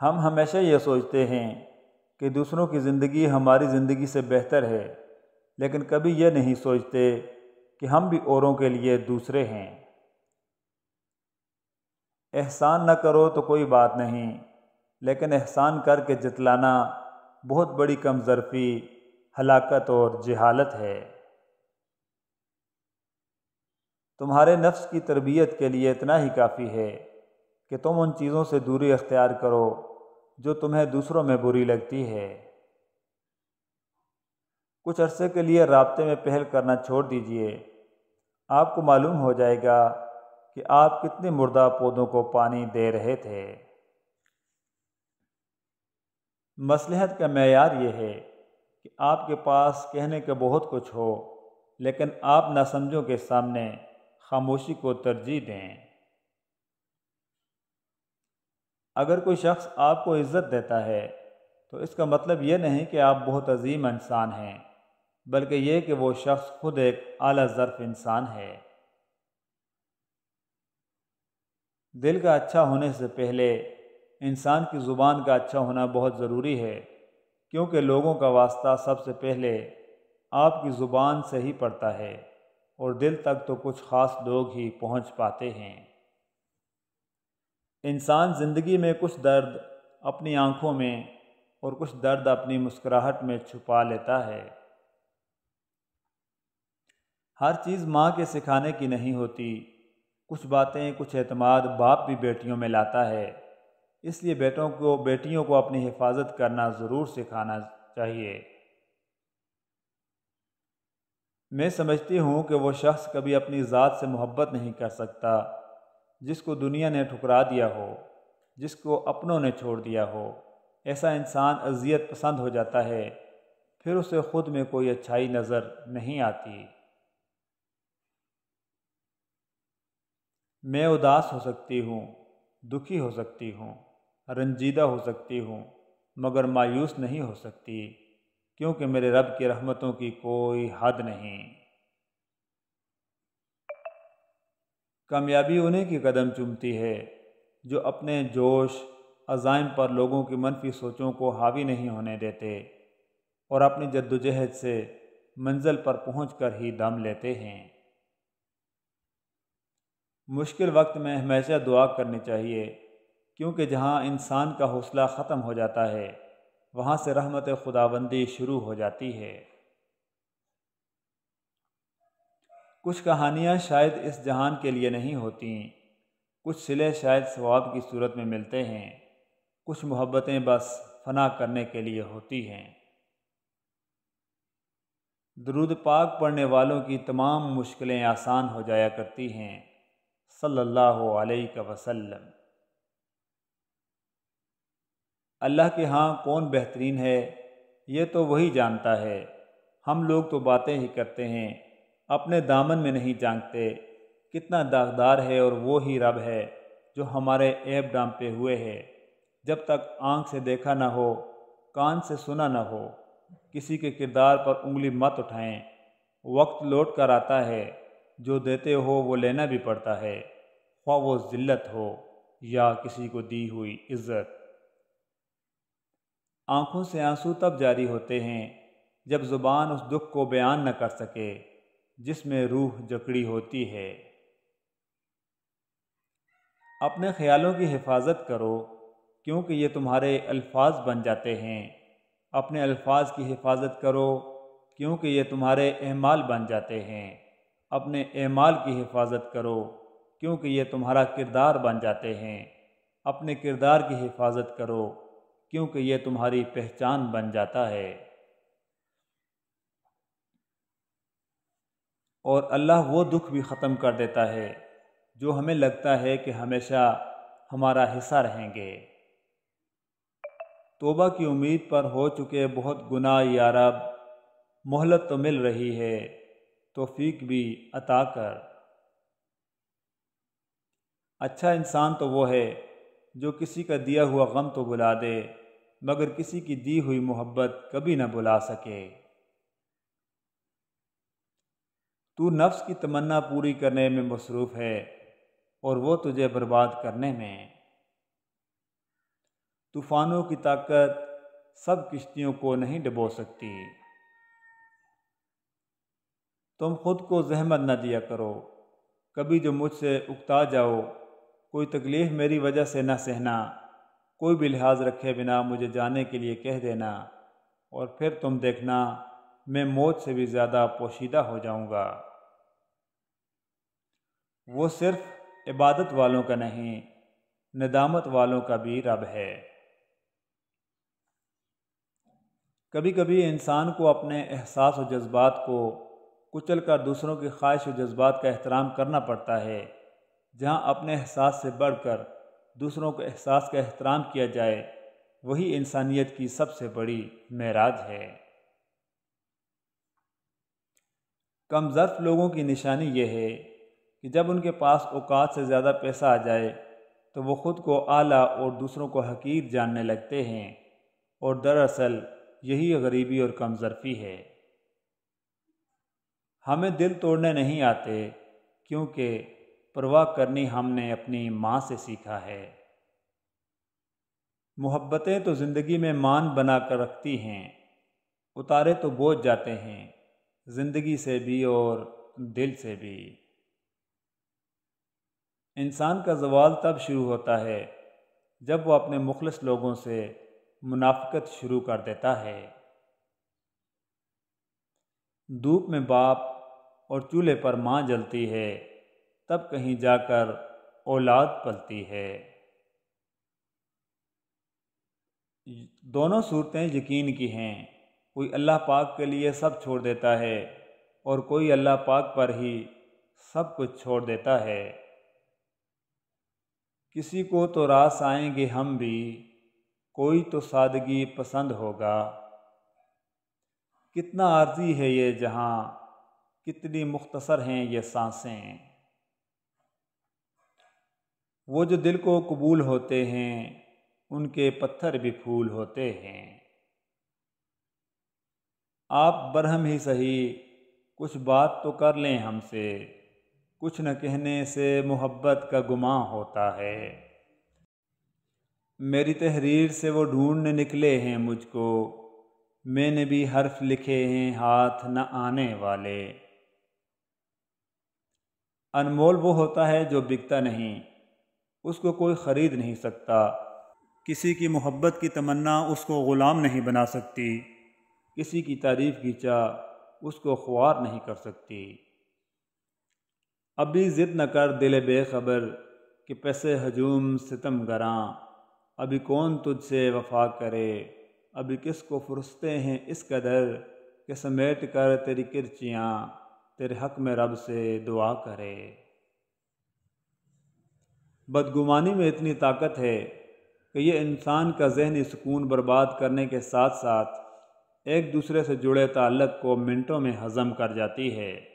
हम हमेशा ये सोचते हैं कि दूसरों की ज़िंदगी हमारी ज़िंदगी से बेहतर है, लेकिन कभी ये नहीं सोचते कि हम भी औरों के लिए दूसरे हैं। एहसान न करो तो कोई बात नहीं, लेकिन एहसान करके जितलाना बहुत बड़ी कमजरफी, हलाकत और जहालत है। तुम्हारे नफ्स की तरबियत के लिए इतना ही काफ़ी है कि तुम उन चीज़ों से दूरी अख्तियार करो जो तुम्हें दूसरों में बुरी लगती है। कुछ अरसे के लिए रबते में पहल करना छोड़ दीजिए। आपको मालूम हो जाएगा कि आप कितने मुर्दा पौधों को पानी दे रहे थे। मसलहत का मैार ये है कि आपके पास कहने के बहुत कुछ हो, लेकिन आप नासमझों के सामने खामोशी को तरजीह दें। अगर कोई शख्स आपको इज़्ज़त देता है तो इसका मतलब ये नहीं कि आप बहुत अजीम इंसान हैं, बल्कि ये कि वो शख्स खुद एक आला ज़र्फ इंसान है। दिल का अच्छा होने से पहले इंसान की ज़ुबान का अच्छा होना बहुत ज़रूरी है, क्योंकि लोगों का वास्ता सबसे पहले आपकी ज़ुबान से ही पड़ता है, और दिल तक तो कुछ ख़ास लोग ही पहुँच पाते हैं। इंसान ज़िंदगी में कुछ दर्द अपनी आँखों में और कुछ दर्द अपनी मुस्कुराहट में छुपा लेता है। हर चीज़ माँ के सिखाने की नहीं होती। कुछ बातें, कुछ एतमाद बाप भी बेटियों में लाता है। इसलिए बेटों को, बेटियों को अपनी हिफाजत करना ज़रूर सिखाना चाहिए। मैं समझती हूँ कि वो शख्स कभी अपनी ज़ात से मोहब्बत नहीं कर सकता। जिसको दुनिया ने ठुकरा दिया हो, जिसको अपनों ने छोड़ दिया हो, ऐसा इंसान अजियत पसंद हो जाता है, फिर उसे ख़ुद में कोई अच्छाई नज़र नहीं आती। मैं उदास हो सकती हूँ, दुखी हो सकती हूँ, रंजीदा हो सकती हूँ, मगर मायूस नहीं हो सकती, क्योंकि मेरे रब की रहमतों की कोई हद नहीं। कामयाबी उन्हीं की कदम चुमती है, जो अपने जोश, अज़ाइम पर लोगों की मनफी सोचों को हावी नहीं होने देते और अपनी जद्दोजहद से मंजिल पर पहुँच कर ही दम लेते हैं। मुश्किल वक्त में हमेशा दुआ करनी चाहिए, क्योंकि जहाँ इंसान का हौसला ख़त्म हो जाता है, वहाँ से रहमत खुदाबंदी शुरू हो जाती है। कुछ कहानियाँ शायद इस जहान के लिए नहीं होती कुछ सिले शायद सवाब की सूरत में मिलते हैं। कुछ मोहब्बतें बस फना करने के लिए होती हैं। दरूद पाक पढ़ने वालों की तमाम मुश्किलें आसान हो जाया करती हैं। सल्लल्लाहु अलैहि वसल्लम। अल्लाह के हाँ कौन बेहतरीन है? ये तो वही जानता है। हम लोग तो बातें ही करते हैं। अपने दामन में नहीं जानते कितना दागदार है और वो ही रब है, जो हमारे ऐब डांपे हुए है। जब तक आँख से देखा ना हो, कान से सुना ना हो, किसी के किरदार पर उंगली मत उठाएँ। वक्त लौट कर आता है, जो देते हो वो लेना भी पड़ता है। ख्वा वो ज़िल्लत हो, या किसी को दी हुई इज़्ज़त। आँखों से आँसू तब जारी होते हैं, जब ज़ुबान उस दुख को बयान न कर सके। जिसमें रूह जकड़ी होती है। अपने ख्यालों की हिफाजत करो, क्योंकि ये तुम्हारे अल्फाज बन जाते हैं। अपने अल्फाज की हिफाजत करो, क्योंकि ये तुम्हारे अहमाल बन जाते हैं। अपने अमाल की हिफाजत करो, क्योंकि ये तुम्हारा किरदार बन जाते हैं। अपने किरदार की हिफाजत करो, क्योंकि ये तुम्हारी पहचान बन जाता है। और अल्लाह वो दुख भी ख़त्म कर देता है जो हमें लगता है कि हमेशा हमारा हिस्सा रहेंगे। तोबा की उम्मीद पर हो चुके बहुत गुनाह यारब मोहलत तो मिल रही है, तोफीक भी अता कर। अच्छा इंसान तो वो है जो किसी का दिया हुआ गम तो बुला दे, मगर किसी की दी हुई मोहब्बत कभी ना बुला सके। तू नफ्स की तमन्ना पूरी करने में मसरूफ़ है और वो तुझे बर्बाद करने में। तूफ़ानों की ताकत सब किश्तियों को नहीं डबो सकती। तुम खुद को जहमत न दिया करो। कभी जो मुझसे उकता जाओ, कोई तकलीफ़ मेरी वजह से न सहना। कोई भी लिहाज रखे बिना मुझे जाने के लिए कह देना। और फिर तुम देखना, मैं मौत से भी ज़्यादा पोशीदा हो जाऊँगा। वो सिर्फ़ इबादत वालों का नहीं, नदामत वालों का भी रब है। कभी कभी इंसान को अपने एहसास और जज्बात को कुचल कर दूसरों की ख्वाहिश और जज्बात का एहतराम करना पड़ता है, जहाँ अपने एहसास से बढ़कर दूसरों के एहसास का एहतराम किया जाए, वही इंसानियत की सबसे बड़ी महराज है। कम ज़र्फ लोगों की निशानी यह है कि जब उनके पास औकात से ज़्यादा पैसा आ जाए तो वो ख़ुद को आला और दूसरों को हकीर जानने लगते हैं। और दरअसल, यही गरीबी और कमज़रफ़ी है। हमें दिल तोड़ने नहीं आते, क्योंकि परवाह करनी हमने अपनी माँ से सीखा है। मोहब्बतें तो ज़िंदगी में मान बना कर रखती हैं, उतारे तो बोझ जाते हैं, ज़िंदगी से भी और दिल से भी। इंसान का जवाल तब शुरू होता है जब वो अपने मुखलस लोगों से मुनाफ़त शुरू कर देता है। धूप में बाप और चूल्हे पर माँ जलती है, तब कहीं जाकर औलाद पलती है। दोनों सूरतें यकीन की हैं, कोई अल्लाह पाक के लिए सब छोड़ देता है और कोई अल्लाह पाक पर ही सब कुछ छोड़ देता है। किसी को तो रास आएँगे हम भी, कोई तो सादगी पसंद होगा। कितना आर्जी है ये जहाँ, कितनी मुख्तसर हैं ये साँसें। वो जो दिल को कबूल होते हैं, उनके पत्थर भी फूल होते हैं। आप बरहम ही सही, कुछ बात तो कर लें हमसे। कुछ न कहने से मोहब्बत का गुमा होता है। मेरी तहरीर से वो ढूँढने निकले हैं मुझको। मैंने भी हर्फ लिखे हैं, हाथ न आने वाले। अनमोल वो होता है जो बिकता नहीं। उसको कोई ख़रीद नहीं सकता। किसी की मोहब्बत की तमन्ना उसको ग़ुलाम नहीं बना सकती। किसी की तारीफ़ की चाह उसको ख्वार नहीं कर सकती। अभी ज़िद न कर दिल बेखबर कि पैसे हजूम सितम गरां। अभी कौन तुझसे वफा करे? अभी किसको फुरसते हैं इस कदर कि समेट कर तेरी किरचियाँ, तेरे हक में रब से दुआ करे। बदगुमानी में इतनी ताकत है कि ये इंसान का जहनी सुकून बर्बाद करने के साथ साथ एक दूसरे से जुड़े ताल्लक को मिनटों में हज़म कर जाती है।